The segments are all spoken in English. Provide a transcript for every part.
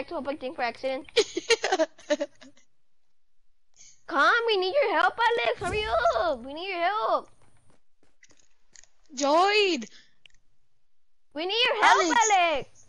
back to a thing for accident. Come, we need your help, Alex. Hurry up. We need your help. Join. We need your help, Alex. Alex.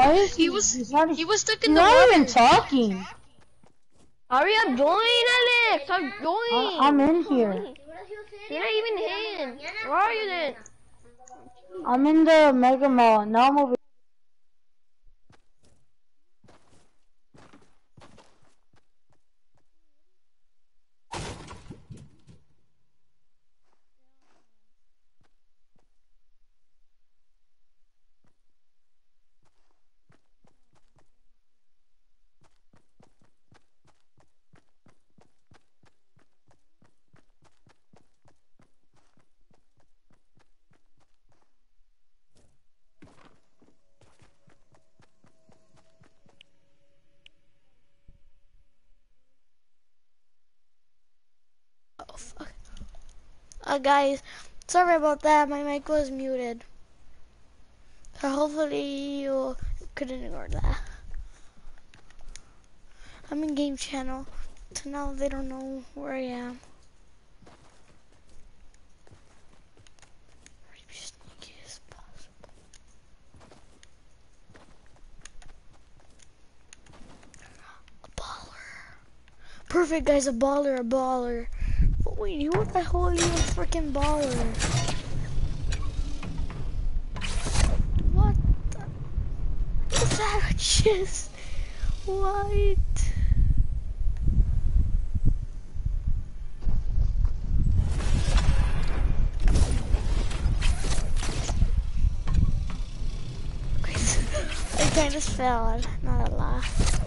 Why is He was- He's not, he was stuck in the not even talking. Hurry up, join, Alex. Stop joining. I- I'm in here. You're not even in. Where are you then? I'm in the Mega Mall. Now I'm over. Oh, fuck. Uh, guys, sorry about that. My mic was muted. So hopefully you couldn't ignore that. I'm in game channel, so now they don't know where I am. Perfect, guys. A baller, a baller. Wait, who the hell are you a freaking baller? What the? Savages. What? I kind of fell, not a lie.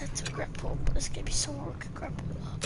That's a grapple, but it's gonna be so hard to grapple up.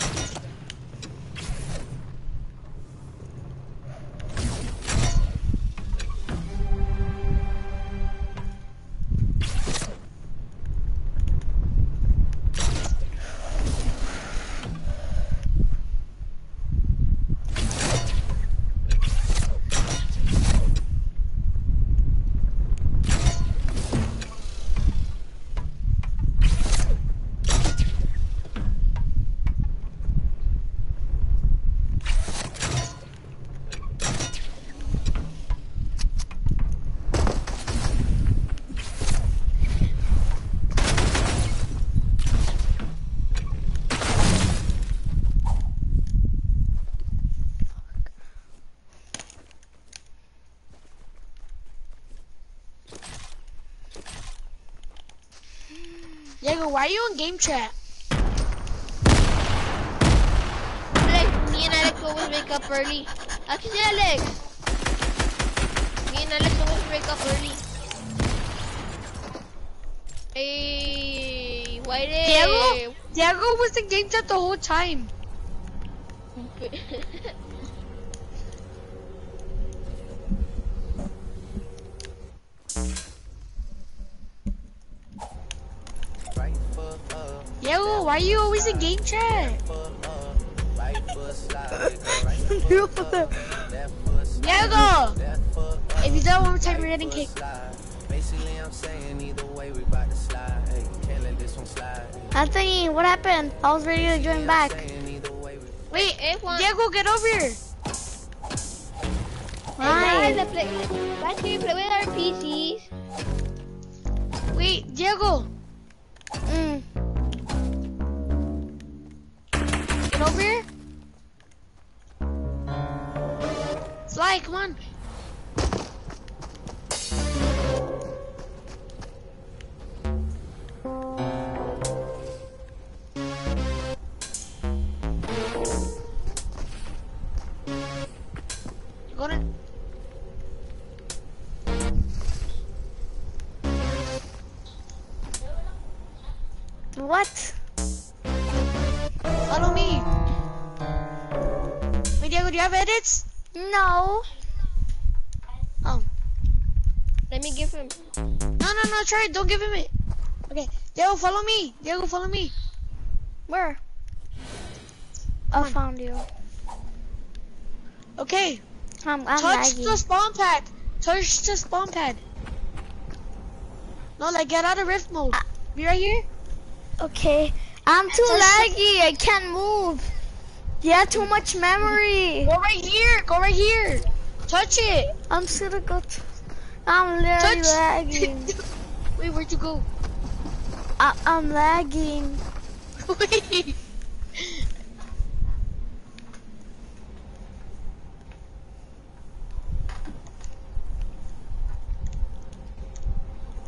Diego, why are you in game chat? Alex, me and Alex always wake up early. Actually, Alex. Me and Alex always wake up early. Hey. Whitey. Diego? Diego was in game chat the whole time. why are you always in game chat? Diego! If you do it one more time, you're getting kicked. Basically, I'm saying either way, we bout to slide. Hey, can't let this one slide. Anthony, what happened? I was ready to join back. Saying either way, we Wait. Diego, get over here. Hey, guys, Hi. I play. Guys, can you play with our PCs? Wait, Diego, on. Me give him. No, no, no, try it. Don't give him it. Okay, Diego, follow me. Diego, follow me. Where? I found you. Okay, I'm, I'm touch laggy. the spawn pad. Touch the spawn pad. No, like get out of rift mode. Ah. Be right here. Okay. I'm too Touch laggy. I can't move. Yeah, too much memory. Go right here. Go right here. Touch it. I'm just gonna go. I'm literally Touch. lagging. Wait, where'd you go? I, I'm lagging. Wait.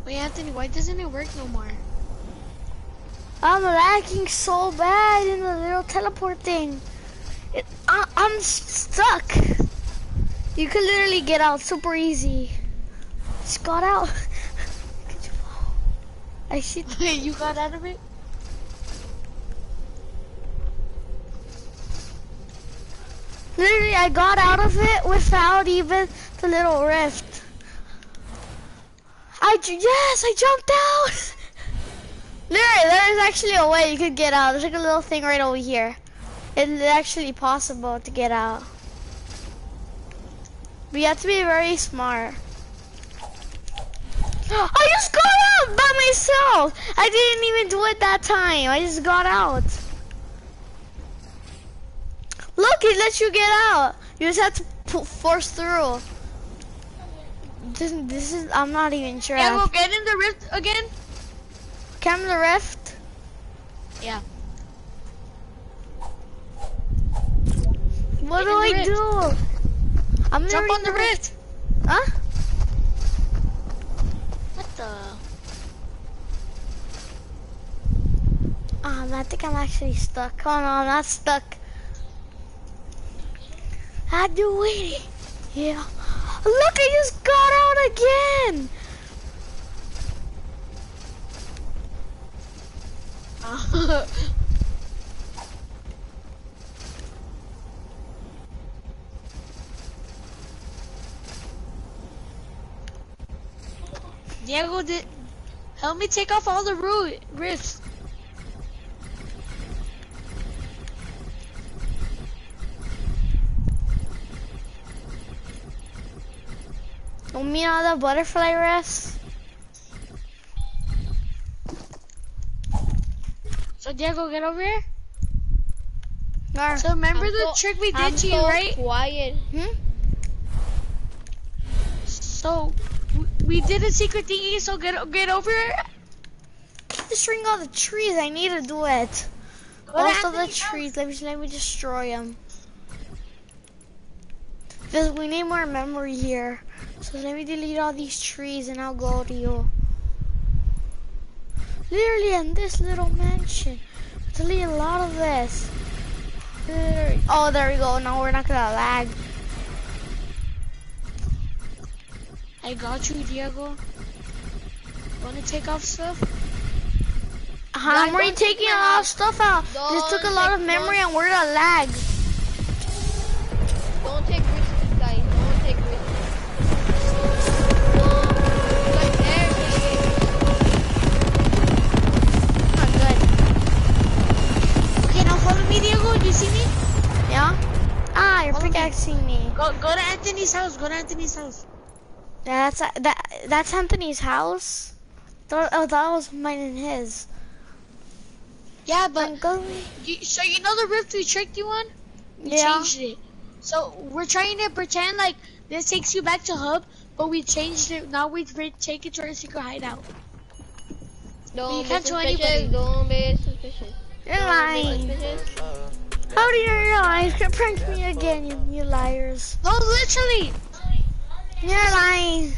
Wait, Anthony, why doesn't it work no more? I'm lagging so bad in the little teleport thing. It, I, I'm stuck. You can literally get out super easy. Just got out. I see. Wait, you got out of it? Literally, I got out of it without even the little rift. I yes, I jumped out. Literally, there is actually a way you could get out. There's like a little thing right over here. It's actually possible to get out. But you have to be very smart. I just got out by myself. I didn't even do it that time. I just got out. Look, it lets you get out. You just have to force through. This, this is, I'm not even sure. Yeah, we'll get in the rift again. Come the rift. Yeah. What Get do I do? I'm Jump on the rift. Huh? What the? Um, I think I'm actually stuck. Oh no, I'm not stuck. I do it. Yeah. Look, I just got out again. Diego did. Help me take off all the rifts. You mean all the butterfly rifts? So Diego, get over here. So remember I'm the so- trick we did I'm to you, right? quiet. hmm? So we did a secret thingy. So get get over here. Destroying all the trees. I need to do it. Also the trees. Let me let me destroy them. Because we need more memory here. So let me delete all these trees and I'll go to you. Literally in this little mansion. Delete a lot of this. Oh, there we go. Now we're not gonna lag. I got you, Diego. Wanna take off stuff? Uh-huh, I'm already taking a lot of stuff out. This took a lot of memory and we're gonna lag. Go, go to Anthony's house. Go to Anthony's house. Yeah, that's that. That's Anthony's house. Thought, oh, that was mine and his. Yeah, but I'm going. you, so you know the rift we tricked you on? We Yeah. changed it. So we're trying to pretend like this takes you back to hub, but we changed it. Now we re- take it to our secret hideout. Don't be can't tell suspicious. anybody. Don't be suspicious. You're Don't be lying. How do you lying? You pranked me again, you, you liars. No, literally. You're lying.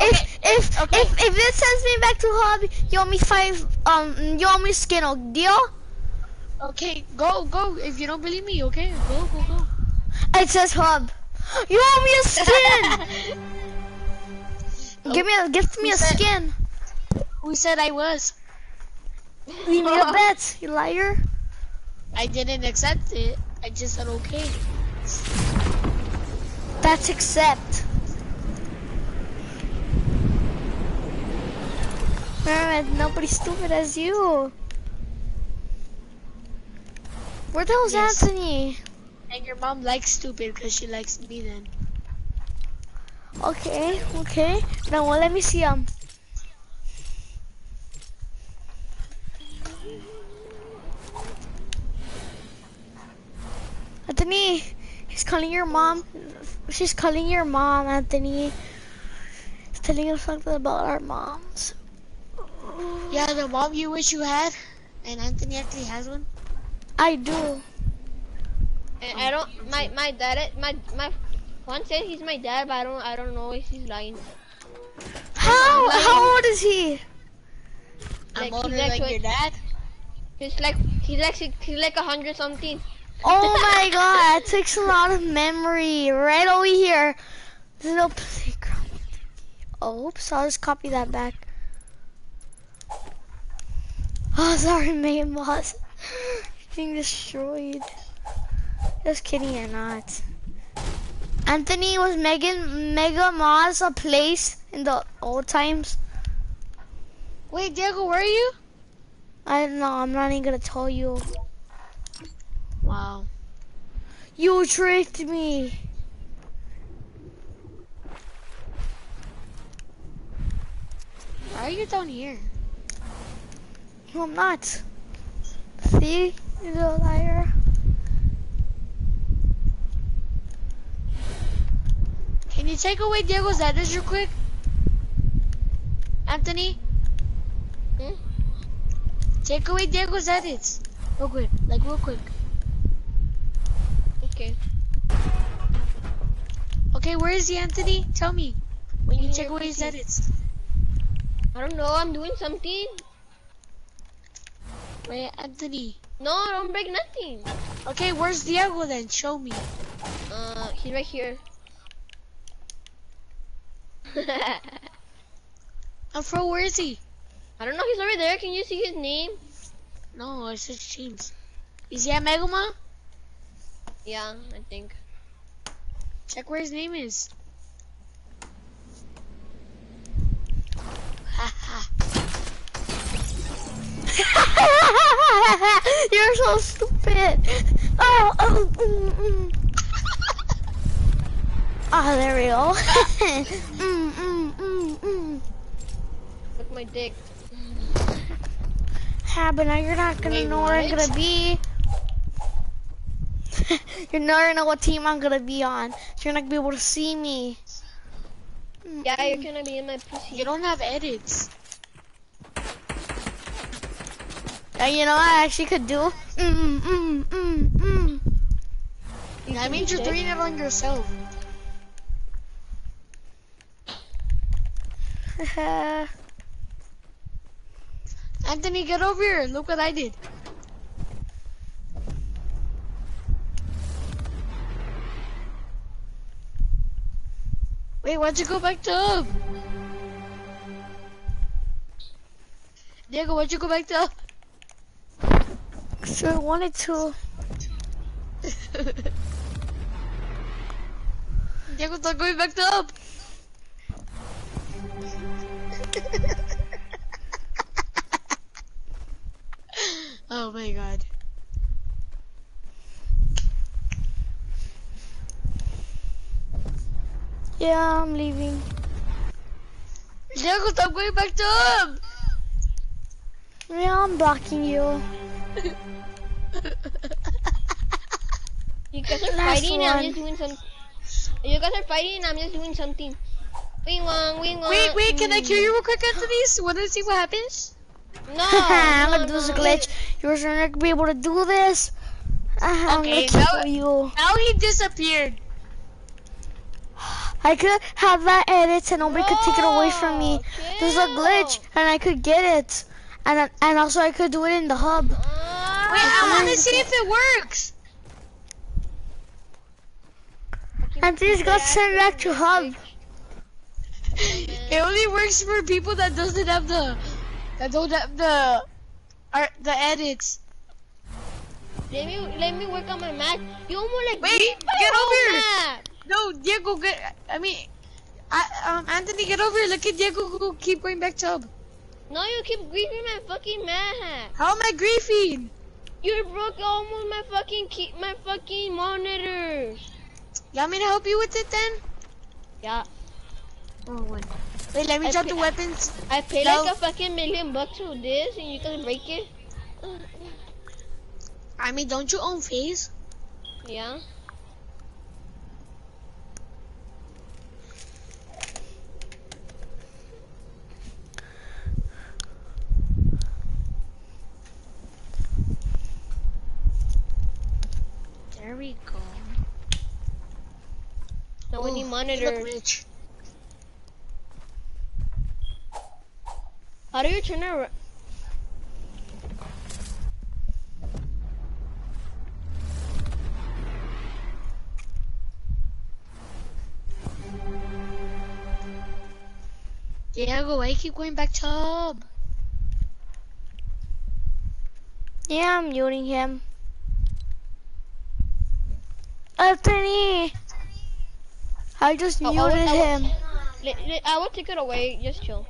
If if okay. if if this sends me back to hub, you owe me five. Um, you owe me skin. oh, Deal? Okay, go, go. If you don't believe me, okay, go, go, go. It says hub. You owe me a skin. Give me a gift me a said- skin. Who said I was? We need a bet, you liar. I didn't accept it. I just said okay. That's accept. Remember, nobody's stupid as you. Where the hell's Yes. Anthony? And your mom likes stupid because she likes me then. Okay, okay. Now well, let me see him. Anthony, he's calling your mom. She's calling your mom, Anthony. He's telling us something about our moms. Yeah, the mom you wish you had, and Anthony actually has one. I do. And I don't. My my dad. Eh, my my. One said he's my dad, but I don't. I don't know if he's lying. How? lying. How old is he? I'm older he's like like your dad. He's like he's like he's like a hundred something. Oh my god, that takes a lot of memory. Right over here. Little playground. Oops, I'll just copy that back. Oh, sorry, Megan Boss. Being destroyed. Just kidding, you're not. Anthony, was Megan Mega Mall a place in the old times? Wait, Diego, where are you? I don't know, I'm not even gonna tell you. Wow. You tricked me. Why are you down here? No, I'm not. See, you little liar. Can you take away Diego's edits real quick? Anthony? Hmm? Take away Diego's edits. Real quick. Like, real quick. Okay. Okay, where is he, Anthony? Tell me. When you in away his edits. I don't know. I'm doing something. Wait, Anthony. No, don't break nothing. Okay, where's Diego then? Show me. Uh, he's right here. I I'm fro, where is he? I don't know. He's over there. Can you see his name? No, I said James. Is he at Megama? Yeah, I think. Check where his name is. You're so stupid. Oh, oh, mm, mm. oh there we go. mm, mm, mm, mm. Look my dick. Yeah, but now you're not gonna Wait, know where I'm gonna be. You're not gonna know what team I'm gonna be on. So you're not gonna be able to see me. Mm, Yeah, mm. you're gonna be in my PC. You don't have edits. Uh, you know what I actually could do? Mm, mm, mm, mm. That means you're doing it on yourself. mm. Anthony, get over here. Look what I did. Wait, why'd you go back to hub? Diego, why'd you go back to hub? So I wanted to. Diego, stop going back to up. oh my god. Yeah, I'm leaving. Jacob, I'm going back to him! Yeah, I'm blocking you. You guys are Last fighting and I'm just doing some. You guys are fighting and I'm just doing something. Wing wong, wing wong. Wait, wait, can I kill you real quick after these? Wanna see what happens? No. I'm no, gonna do this glitch. You're not gonna be able to do this. Ah, I'm Okay, gonna now- kill you. Now he disappeared. I could have that edit and nobody could take it away from me. No, There's a glitch and I could get it. And and also I could do it in the hub. Wait, I wanna see if it works. And these got sent back to hub. It only works for people that doesn't have the that don't have the art the edits. Let me let me work on my map. You almost like Wait, get over here. No, Diego, get. I mean, I, um, Anthony, get over here. Look at Diego. Go, keep going back to hub. No, you keep griefing my fucking map. How am I griefing? You broke almost my fucking key, my fucking monitors. You want me to help you with it then? Yeah, Oh, wait. Wait, let me I drop pi- the weapons. I paid No. like a fucking million bucks for this, and you can break it. I mean, don't you own face? Yeah. There we go. We Ooh, need you rich. How do you turn around? Diego, why you keep going back to hub? Yeah, I'm muting him. Anthony! I just Oh, muted oh. him. Let- let- I will take it away. Just chill.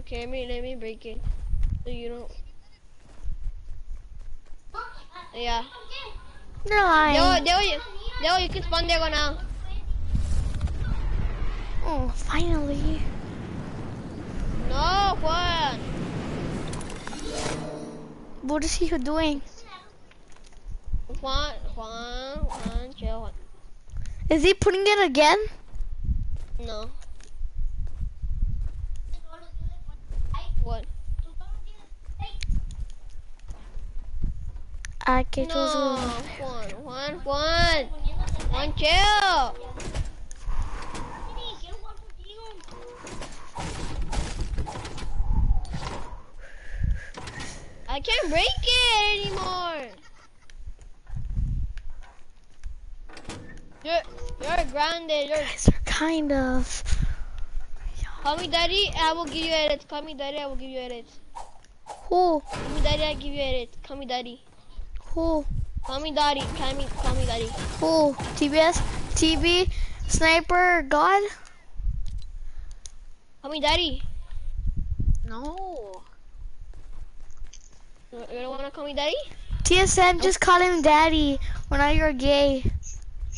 Okay, let me let me break it. So you don't. Yeah. Nine. Yo, yo, yo, you can spawn Diego now. Oh, finally. No, Juan. What is he doing? Juan, Juan, Juan, chill. Juan. Is he putting it again? No. What? I que No, no. Juan, Juan, Juan. Juan, chill. I can't break it anymore. You're you're grounded. You're Guys are kind of. call me daddy. I will give you edits. Call me daddy. I will give you edits. Who? Call me daddy. I give you edits. Call me daddy. Who? Call me daddy. Call me call me daddy. Who? TBS? TB? Sniper? God? Call me daddy. No. You you don't wanna call me daddy? TSM, just call him daddy. Or now you're gay.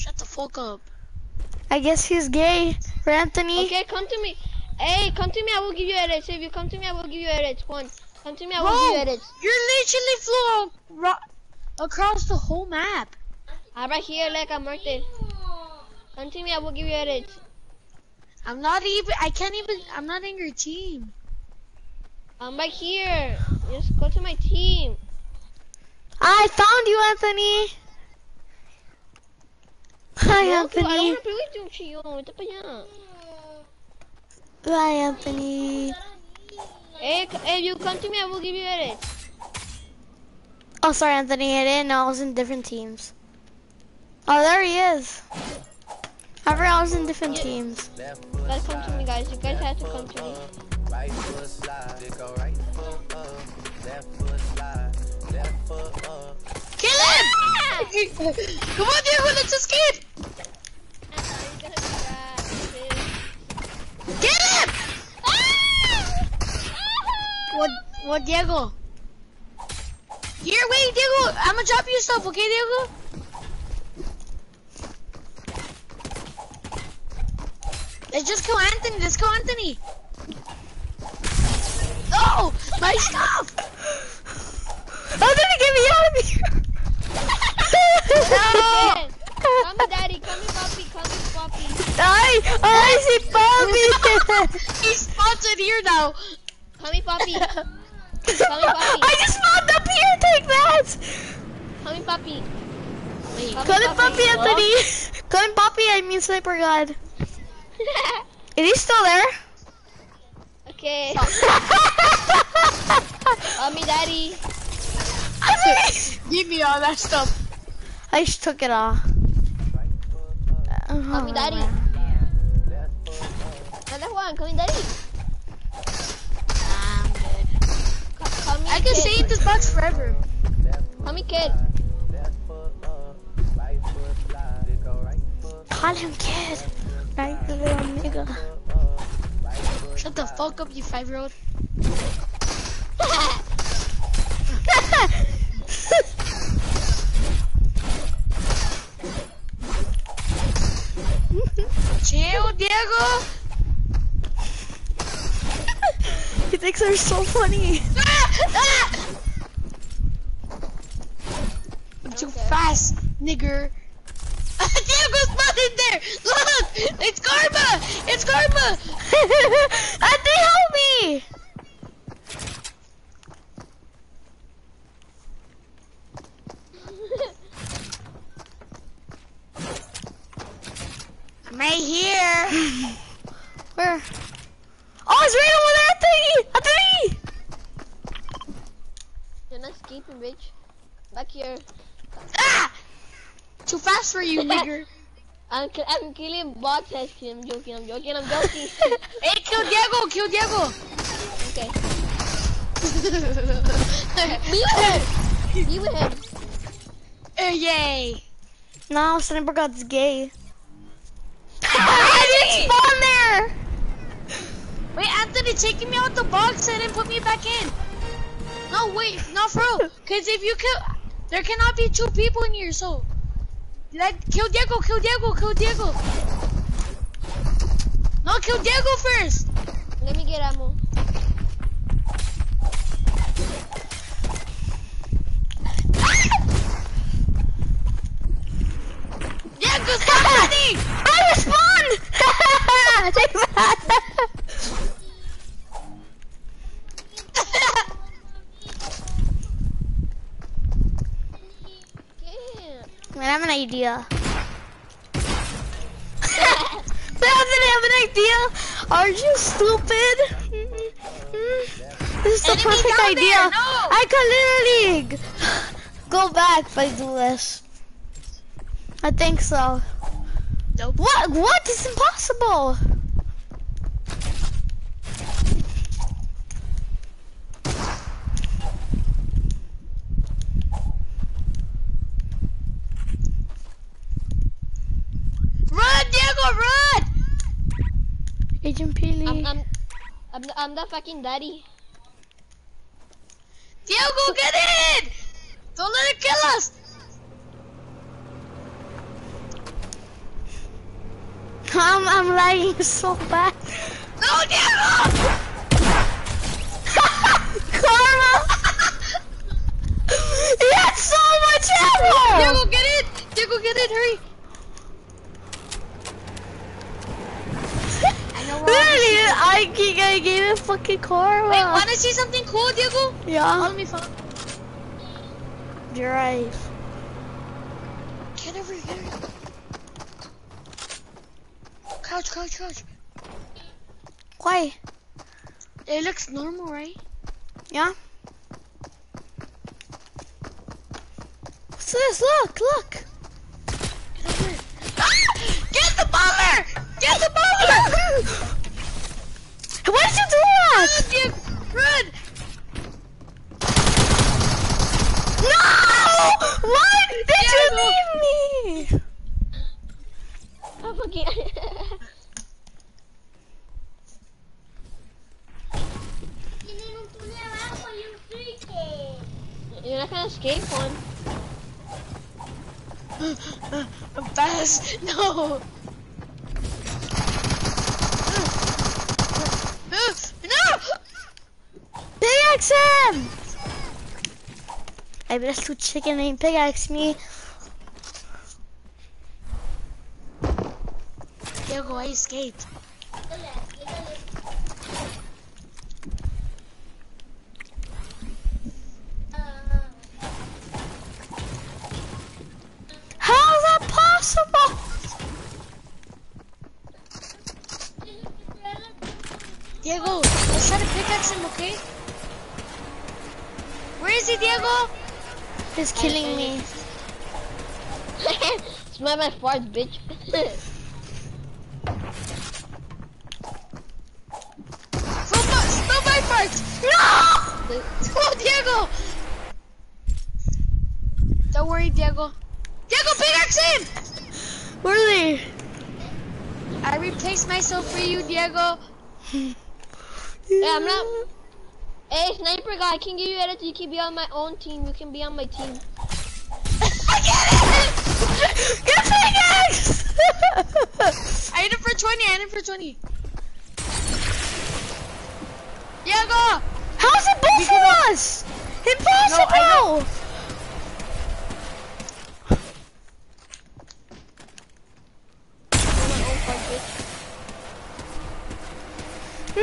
Shut the fuck up. I guess he's gay. For Anthony? Okay, come to me. Hey, come to me. I will give you edits. If you come to me, I will give you edits. One. Come to me. I will give you edits. You're literally flew across the whole map. I'm right here, like I'm marked it. Come to me. I will give you edits. I'm not even. I can't even. I'm not in your team. I'm right here. Just go to my team. I found you, Anthony. Hi, No, I don't Anthony. wanna play with you, Chio. Vete pa allá. Hi, Anthony. Hey, c- if you come to me, I will give you edits. Oh, sorry, Anthony. I didn't know I was in different teams. Oh, there he is. I forgot I was in different teams. Left foot Guys, come to me, guys. You guys have to come to me. right foot slide, it go right foot up, left foot slide. Come on, Diego, let's escape. I thought you were gonna be Get him! What? What, Diego? Here, wait, Diego. I'm gonna drop you stuff, okay, Diego? Let's just kill Anthony. Let's kill Anthony. Oh, my stuff. How did he get me out of here? Again. Call me daddy, call me papi, call me papi. Ay, ay, si Bobby. He's sponsored here now. Call me papi. Call me papi. I just spawned up here. Take that. Call me papi. Wait, Call Call me him Papi papi. Anthony. Call him Papi. I mean Sniper God. Is he still there? okay. Call me daddy. give me all that stuff. I just took it off. Call me daddy. Another one, call me daddy. I'm good. Ca- Call me I can stay in this box forever. Call me kid. Call him kid. The little nigga. Shut the fuck up, you five-year-old. Chill, Diego. he thinks they're so funny. I'm too Okay. fast, nigger. Diego's not in there. Look, it's karma. It's karma. Help me! Right here. Where? Oh, it's right over there, A Anthony! You're not escaping, bitch. Back here. Ah! Too fast for you, nigger. I'm, I'm killing bots. I'm joking. I'm joking. I'm joking. hey, kill Diego. Kill Diego. okay. Be with him. Be with him. Uh, yay. No, Sniper God's gay. Didn't spawn there! Wait, Anthony, taking me out the box and then put me back in. No, wait, not for real. Cause if you kill, there cannot be two people in here. So, let kill Diego, kill Diego, kill Diego. No, kill Diego first. Let me get ammo. Diego, stop running. I respawn! Take that! Yeah. Man, I have an idea. I have an idea. Are you stupid? This is the Enemy perfect idea. there, no. I can literally go back if I do this. I think so. Nope. What? What? It's impossible. Run, Diego, run. Agent Peely. I'm, I'm, I'm, the, I'm the fucking daddy. Diego, get in. Don't let it kill us. I'm, I'm lagging so bad. No, Diego. Karma! he had so much ammo! Diego, get in. Diego, get in. Hurry. I know we're on the Literally, I, I gave it fucking karma. Wait, wanna see something cool, Diego? yeah, Let me you're right. Get over here. Couch, couch, couch. Why? It looks normal, right? Yeah? What's this? Look, look! Get over here. Ah! Get the bomber! Get the! Why did you do that? Run, Diego, run! No! Why did you leave me! I forget. You're not gonna escape one. Fast. No. No. Pickaxe him! I bet two chicken ain't pickaxe me. Diego, I escaped. My bitch. My, smell my farts. No! Oh, Diego. Don't worry, Diego. Diego, pickaxe him! Where are they? I replaced myself for you, Diego. Yeah, I'm not. Hey, sniper guy, I can give you edit. You can be on my own team. You can be on my team. I get it! Get pickaxe! I hit him for 20, I hit him for 20. Diego! How's it both of us? Impossible! On my own part, bitch. No!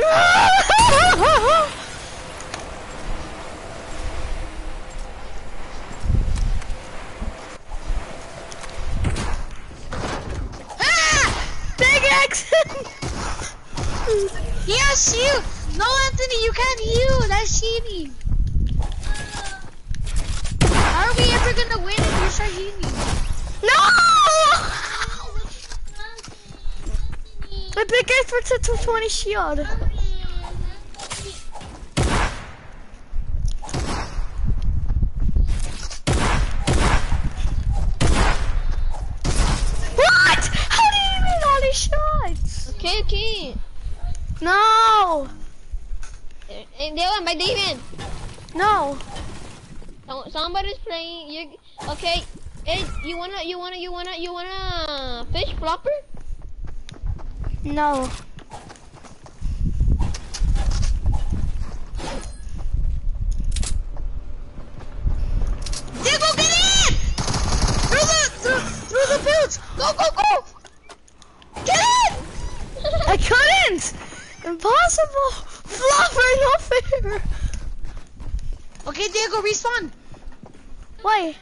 Ah! Pickaxe! He has shield! No, Anthony, you can't cheating! How are we ever gonna win if you start healing? no! My pickaxe for 220 shield. What? How did you all these shots? Okay, okay. No! And they went by David. No. Some- Somebody's playing. You okay? Hey, you wanna, you wanna, you wanna, you wanna fish flopper? No. Diego, get in! Through the, through, through the boots! Go, go, go! Get in! I couldn't! Impossible! Flopper, no fair! Okay, Diego, respawn. Why?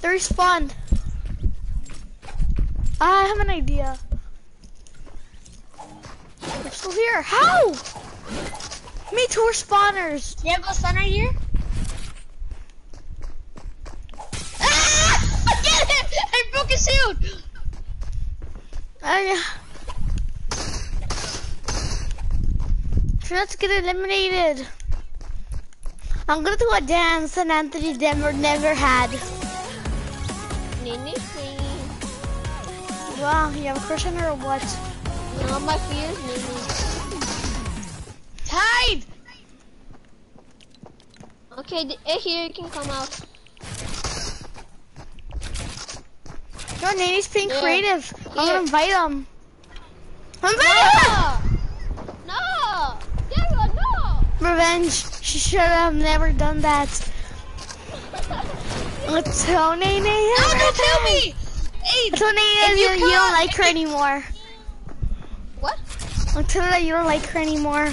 They respawned. I have an idea. They're still here. How? Me two are spawners. Diego, spawn right here. Ah! Get it! I broke his shield! I, let's get eliminated. I'm gonna do a dance that Anthony Denver never had. Nini queen. Wow, you have a crush on her or what? No, my fears, Nini. Tied! Okay, eh, here you can come out. No, Nani's being Yeah. creative. I'm gonna invite him. Invite him! No! No! Diego, no! Revenge. She should have never done that. Let's tell Nene. No, don't kill me! Hey, Tell Nene If you, you oh, you don't like her anymore. What? Tell that you don't like her anymore.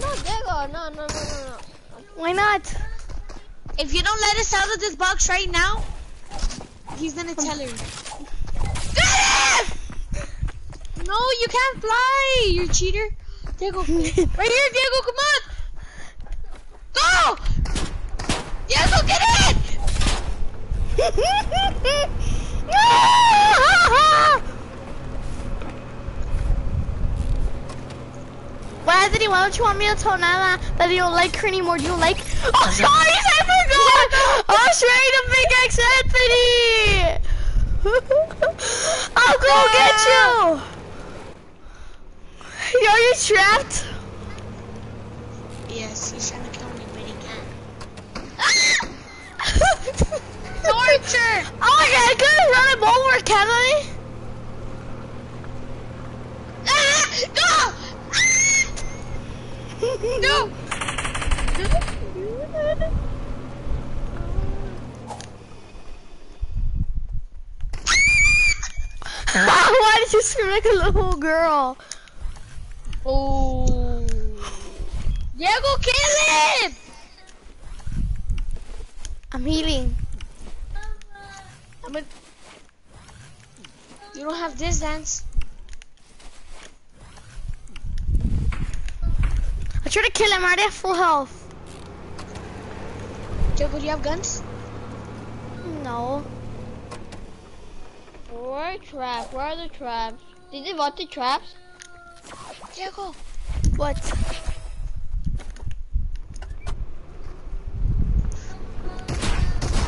No, Diego, no, no, no, no, no. Why not? if you don't let us out of this box right now, he's gonna um, tell her. Get him! No, you can't fly, you cheater. Diego, right here, Diego, come on! Go! Diego, get in! Well, Anthony, why don't you want me to tell Nana that you don't like her anymore? Do you like? Oh, sorry, I forgot. I was ready to pickaxe Anthony! I'll go get you! Are you trapped? Yes, he's trying to kill me, but he can't. Torture! Oh my god, I couldn't run him over, can I? Ah! Go! No! Why did you scream like a little girl? Oh. Diego, kill him! I'm healing. I'm a... You don't have this dance. I tried to kill him, I already have full health. Diego, do you have guns? No. Where are traps? Where are the traps? Did they want the traps? Diego. What?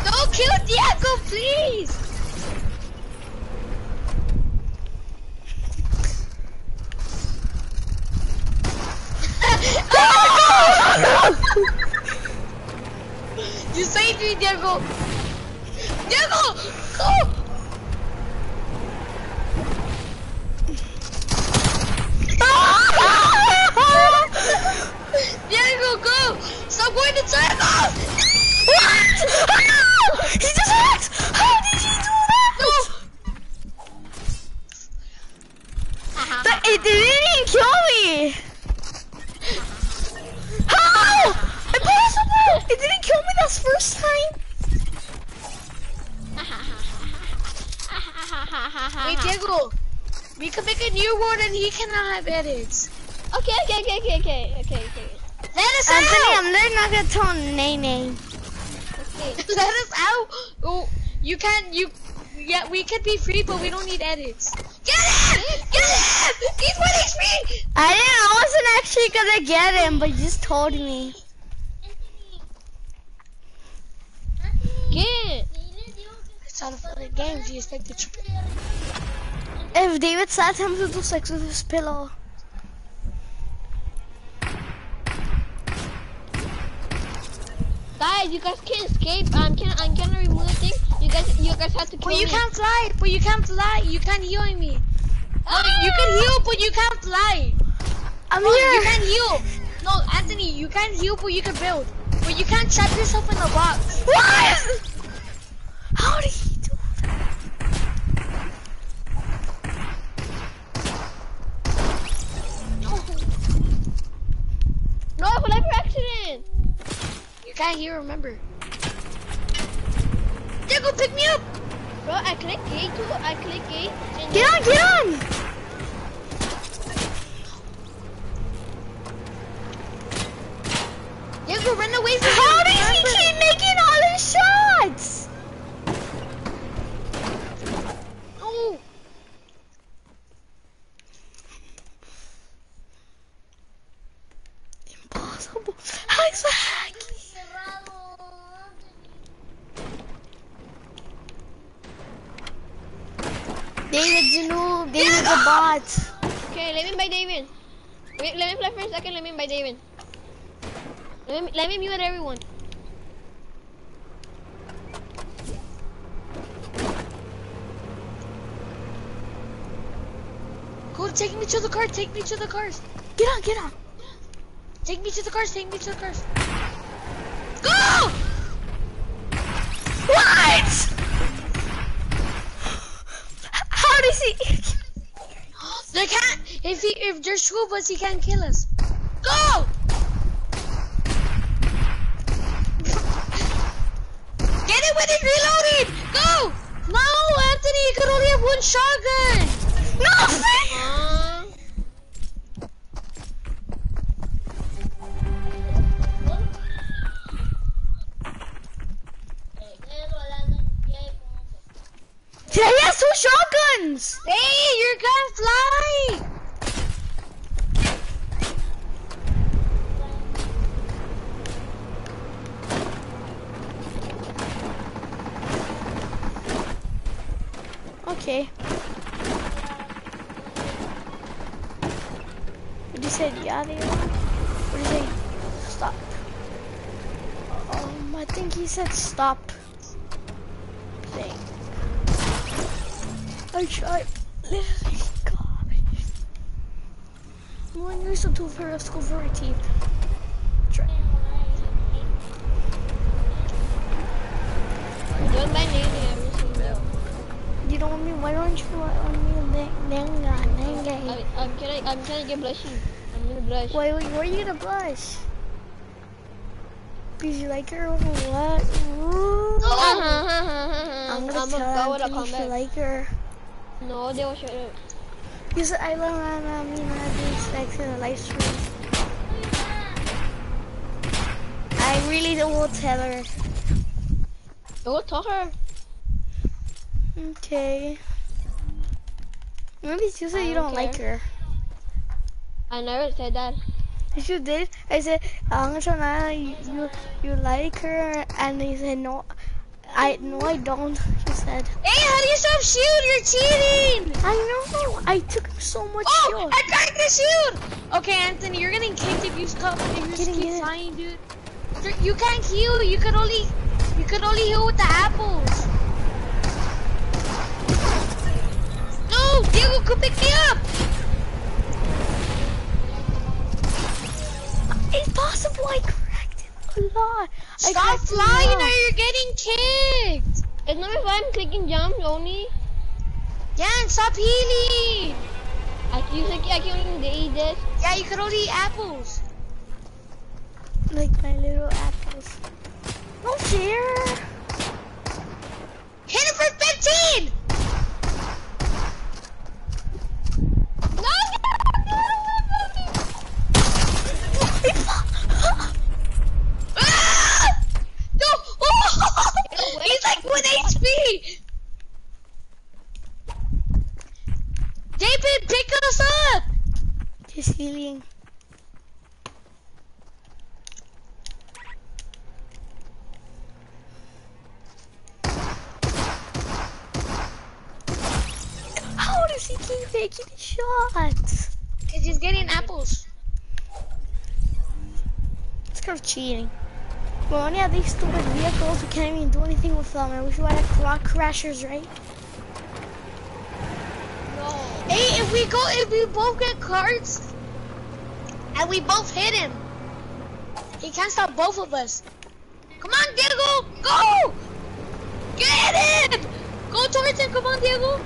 Don't kill Diego, please! You saved me, Diego! Diego! Go! Diego, cannot have edits. Okay, okay, okay, okay, okay, okay, okay. Let us Anthony, out! I'm literally not gonna tell Nene. Okay. Let us out! Oh, you can, you, yeah, we can be free, but we don't need edits. Get him! Get him! He's one HP! I didn't, I wasn't actually gonna get him, but you just told me. Get. It's all the games, you expect to Eh, if David sat him to do sex with his pillow. Guys, you guys can't escape. I'm can um, I'm gonna remove the thing. You guys, you guys have to kill But you me. can't fly, but you can't fly, you can't heal me. No, you can heal, but you can't fly. I'm No, you here! can heal. No, Anthony, you can heal, but you can build. But you can't trap yourself in the box. What? How do that? No, for life accident. You can't heal, remember. Diego, pick me up! Bro, I click gate too. I click. And Get on, get on! Diego, run away from How did he keep making all his shots? No. Impossible. How is that? David's a noob. David's a bot. Okay, let me buy David. Wait, let me play for a second. Let me buy David. Let me let me mute everyone. Go, take me to the car, take me to the cars. Get on, get on. Take me to the cars, take me to the cars. Go! What? How does he? They can't, if he, if there's two of us, he can't kill us. Go! Get it when it's reloaded! Go! No, Anthony, you could only have one shotgun! Nothing. Uh, he has two shotguns. Hey, you can't fly! Okay. Did you say yeah they are? What did you say? Stop. Um, I think he said stop. Thing. I tried. Literally, want to use a tool for go for a teeth. Try. Don't buy anything You don't want me? Why don't you want me nenga? I, I'm gonna I'm gonna get blushing. I'm gonna blush. Wait, wait, where are you gonna blush? Because you like her or what? Ooh. I'm I'm gonna I'm tell gonna go with a if you like her. No, they will shut up. You said I love my mommy and I do sex in a live stream. I really don't will tell her. Go tell her. Okay. Maybe it's you said you don't don't like her. I never said that. If you did, I said, um, Shana, you, you you like her, and he said no. I no, I don't. He said, Hey, how do you stop shoot? You're cheating! I know. I took so much Oh, shield. I tried to shoot! Okay, Anthony, you're getting kicked if you stop if you just keep flying, dude. You're- can't heal. You could only you could only heal with the apples. No, Diego could pick me up. It's possible. I cracked it a lot. Stop flying or you're getting kicked. It's not if I'm clicking jump only. Yeah, stop healing. I can use. I can only eat this. Yeah, you can only eat apples. Like my little apples. No fair. Hit it for 15. Ah! No! Oh! He's like 1 HP! David, pick us up! Just healing. How does he keep making shots? Cause he's getting apples. It's kind of cheating. We only have these stupid vehicles. We can't even do anything with them. I wish we had Quadcrashers, right? No. Hey, if we go, if we both get cards, and we both hit him, he can't stop both of us. Come on, Diego, go! Get it! Go towards him, come on, Diego.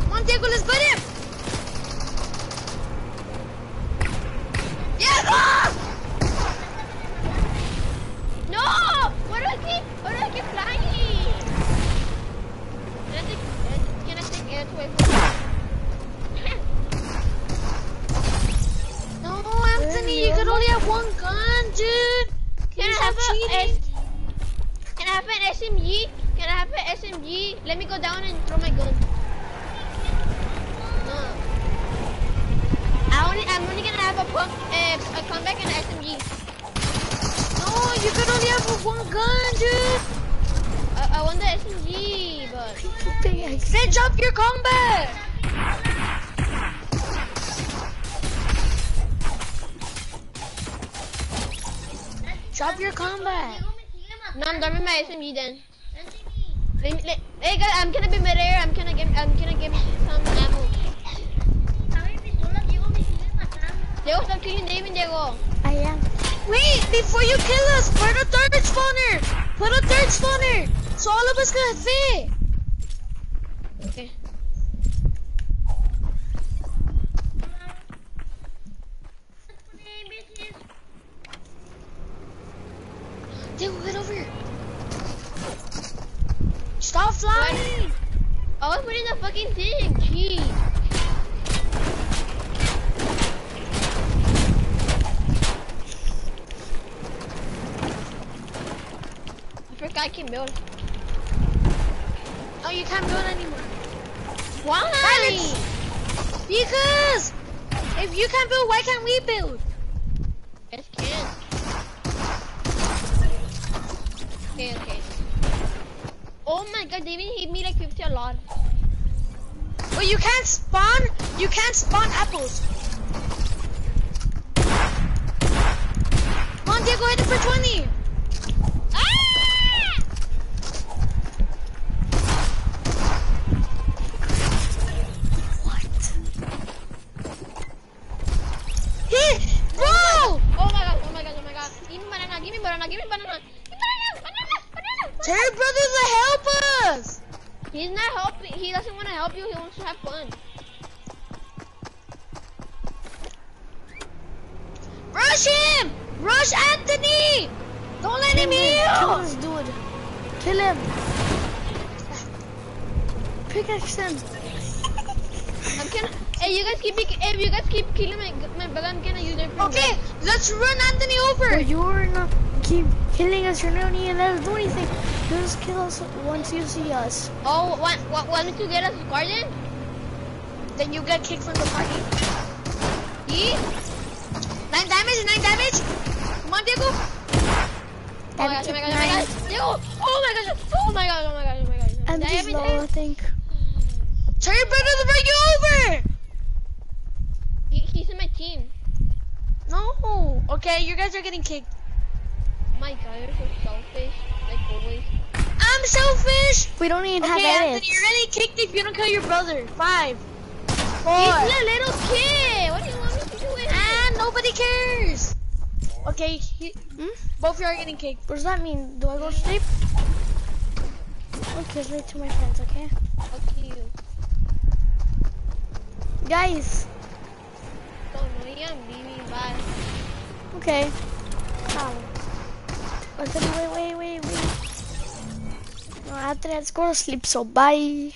Come on, Diego, let's get him! Diego! No! Why do I keep? Why do I keep flying? Can I take? uh, Can I take it away from me? No, Anthony, you could only have one gun, dude. Can I stop have a cheating? S? Can I have an SMG? Can I have an SMG? Let me go down and throw my gun. No. I only, I'm only gonna have a pump, uh, a combat and an SMG. No, you could only have one gun, dude. I, I want the SMG, but Then drop your combat. Drop your combat. no, I'm done with my SMG then. Let me, let, hey guys, I'm gonna be midair. I'm gonna give, I'm gonna give some ammo. Diego, stop killing David, Diego. I am. Wait, before you kill us, put a third spawner. Put a third spawner. So all of us can fit. Okay. Diego, get over here. Stop flying. Oh, I was putting the fucking thing. Jeez. I forgot I can build. Oh, you can't build anymore. Why? Because if you can't build, why can't we build? Yes, can. Okay, okay. Oh my god, David hit me like 50 a lot. Wait, you can't spawn. You can't spawn apples. Come on, Diego, hit it for 20. Pickaxe him. I'm gonna. Hey, you guys keep. If you guys keep killing my my brother, I'm gonna use it. Okay, let's run Anthony over. you're not keep killing us. You're not even let us do anything. You just kill us once you see us. Oh, want, want, want to get us garden? Then you get kicked from the party. Yeah. Nine damage. Nine damage. Come on, Diego. Oh, oh my gosh, oh my gosh, oh my gosh. Yo, oh my gosh, oh my gosh, oh my gosh, oh my gosh. And Did I he's have it low? I think. Tell your brother to bring you over. He, he's in my team. No. Okay, you guys are getting kicked. My god, you're so selfish. Like always. I'm selfish. We don't even have Okay, Anthony, edits. you're getting kicked if you don't kill your brother. Five, Four. He's a little kid. What do you want me to do with him? and nobody cares. Okay, he, Hmm? both of you are getting kicked. What does that mean? Do I go to sleep? Okay, sleep to my friends, okay? Fuck you. Guys, okay. Um, wait, wait, wait, wait. No, Anthony, let's go to sleep, so bye.